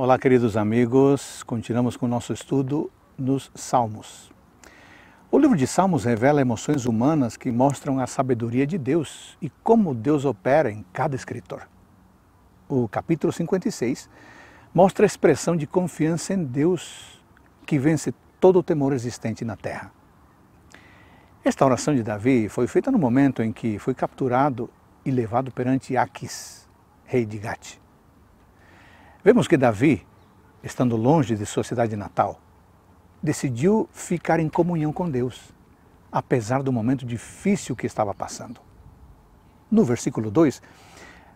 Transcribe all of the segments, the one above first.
Olá, queridos amigos. Continuamos com o nosso estudo nos Salmos. O livro de Salmos revela emoções humanas que mostram a sabedoria de Deus e como Deus opera em cada escritor. O capítulo 56 mostra a expressão de confiança em Deus que vence todo o temor existente na terra. Esta oração de Davi foi feita no momento em que foi capturado e levado perante Aquis, rei de Gate. Vemos que Davi, estando longe de sua cidade natal, decidiu ficar em comunhão com Deus, apesar do momento difícil que estava passando. No versículo 2,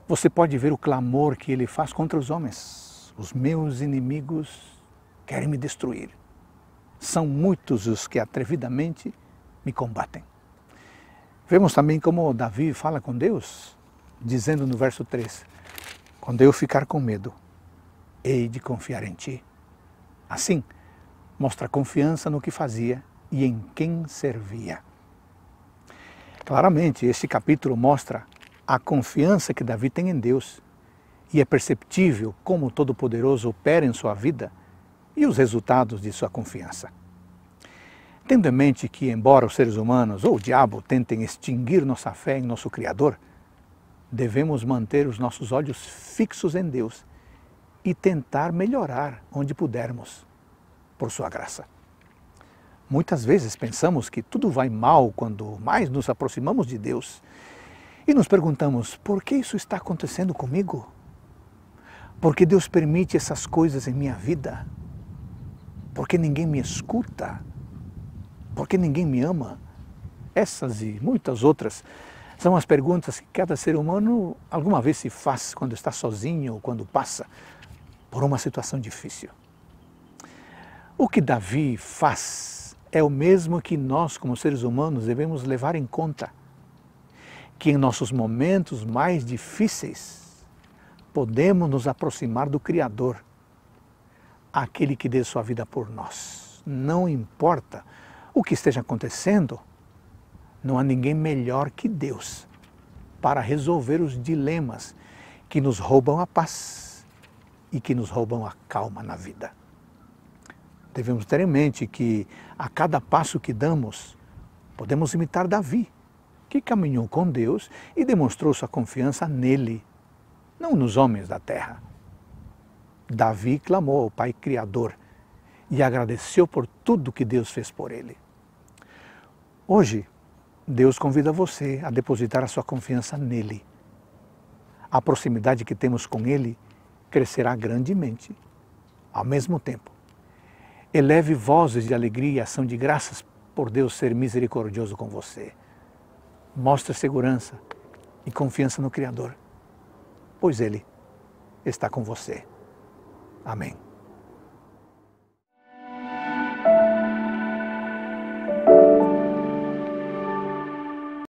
você pode ver o clamor que ele faz contra os homens. Os meus inimigos querem me destruir. São muitos os que atrevidamente me combatem. Vemos também como Davi fala com Deus, dizendo no verso 3: Quando eu ficar com medo, hei de confiar em ti. Assim, mostra confiança no que fazia e em quem servia. Claramente, este capítulo mostra a confiança que Davi tem em Deus e é perceptível como o Todo-Poderoso opera em sua vida e os resultados de sua confiança. Tendo em mente que, embora os seres humanos ou o diabo tentem extinguir nossa fé em nosso Criador, devemos manter os nossos olhos fixos em Deus e tentar melhorar onde pudermos por sua graça. Muitas vezes pensamos que tudo vai mal quando mais nos aproximamos de Deus e nos perguntamos: por que isso está acontecendo comigo? Por que Deus permite essas coisas em minha vida? Por que ninguém me escuta? Por que ninguém me ama? Essas e muitas outras são as perguntas que cada ser humano alguma vez se faz quando está sozinho ou quando passa por uma situação difícil. O que Davi faz é o mesmo que nós, como seres humanos, devemos levar em conta. Que em nossos momentos mais difíceis podemos nos aproximar do Criador, aquele que dê sua vida por nós. Não importa o que esteja acontecendo, não há ninguém melhor que Deus para resolver os dilemas que nos roubam a paz e que nos roubam a calma na vida devemos ter em mente que a cada passo que damos, podemos imitar Davi, que caminhou com Deus e demonstrou sua confiança nele, não nos homens da terra. Davi clamou ao Pai Criador e agradeceu por tudo que Deus fez por ele. Hoje, Deus convida você a depositar a sua confiança nele. A proximidade que temos com Ele crescerá grandemente. Ao mesmo tempo, Eleve vozes de alegria e ação de graças por Deus ser misericordioso com você. Mostre segurança e confiança no Criador, pois Ele está com você. Amém.